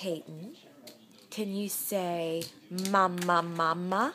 Peyton, can you say mama mama?